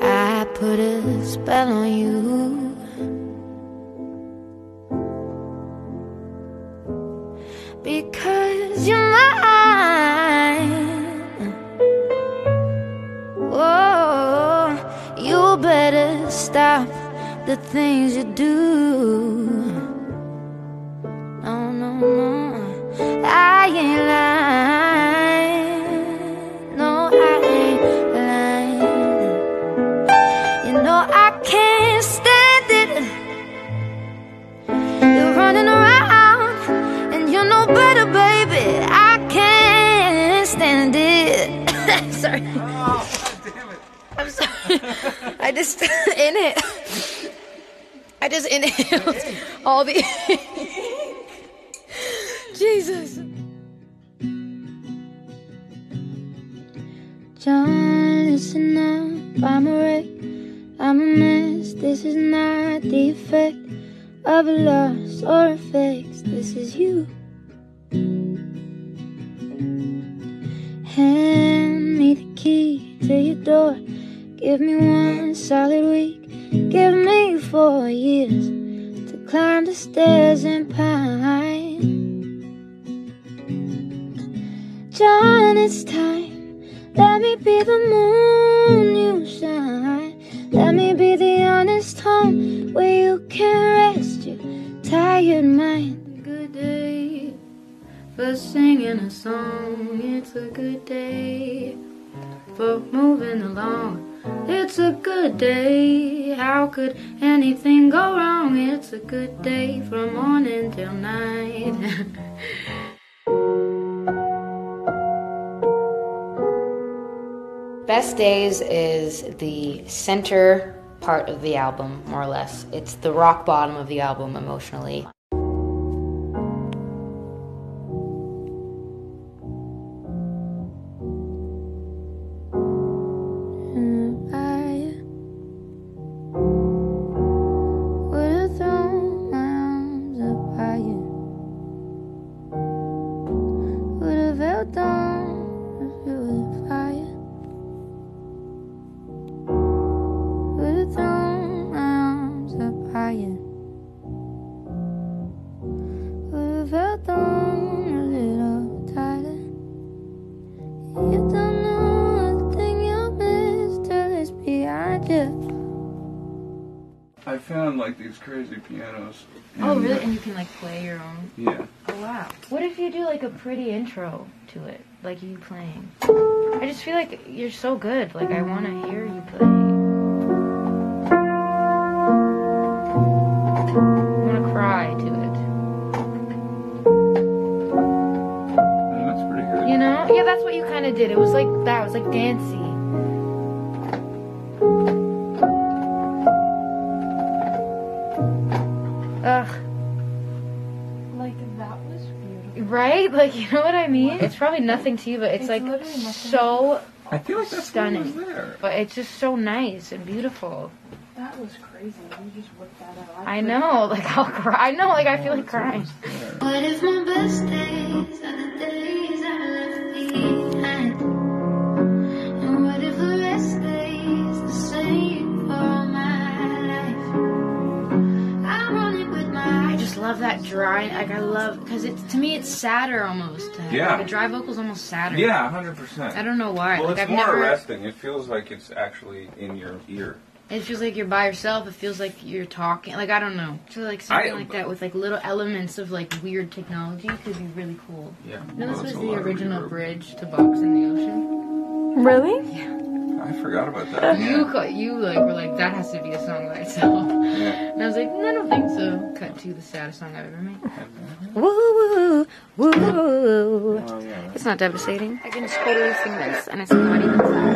I put a spell on you. Because you're mine. Oh, you better stop the things you do. It. sorry. Oh God, damn it! I'm sorry. I just in it. I just inhaled all the Jesus. John, listen up. I'm a wreck. I'm a mess. This is not the effect of a loss or a fix. This is you. Give me one solid week. Give me four years to climb the stairs and pine. John, it's time. Let me be the moon you shine. Let me be the honest home where you can rest your tired mind. Good day for singing a song. It's a good day for moving along. It's a good day. How could anything go wrong? It's a good day from morning till night. Best Days is the center part of the album, more or less. It's the rock bottom of the album emotionally. Held on if it was fire. Would've thrown my arms up higher. Would've held on a little tighter. You found like these crazy pianos. Oh, really? uh, And you can like play your own. yeah. Oh, wow. What if you do like a pretty intro to it? Like you playing? I just feel like you're so good. Like I want to hear you play. I want to cry to it. That's pretty good. You know? Yeah, that's what you kind of did. It was like that. It was like dancey. Ugh. Like that was beautiful. Right? Like, you know what I mean? It's probably nothing to you, but it's, It's like so, I feel like that's Stunning. was there. but it's just so nice and beautiful. That was crazy. You just whipped that out. I know, like I'll cry. I know, like I feel like crying. was there. What if my best days days dry. Like I love because it's to me it's sadder almost. Yeah. Like, a dry vocal's almost sadder. Yeah, hundred percent. I don't know why. Well, like it's I've more never. arresting. It feels like it's actually in your ear. It feels like you're by yourself. It feels like you're talking. Like I don't know. So like something I- like that with like little elements of like weird technology could be really cool. Yeah. You know, Well, this was the original bridge to Box in the Ocean. Really? I forgot about that. You Yeah. co- you like were like that has to be a song by itself. yeah. And I was like, "No, I don't think so. Cut to the saddest song I've ever made. Woo, woo, woo. Oh, yeah. It's not devastating. I can totally sing this, and it's not even sad.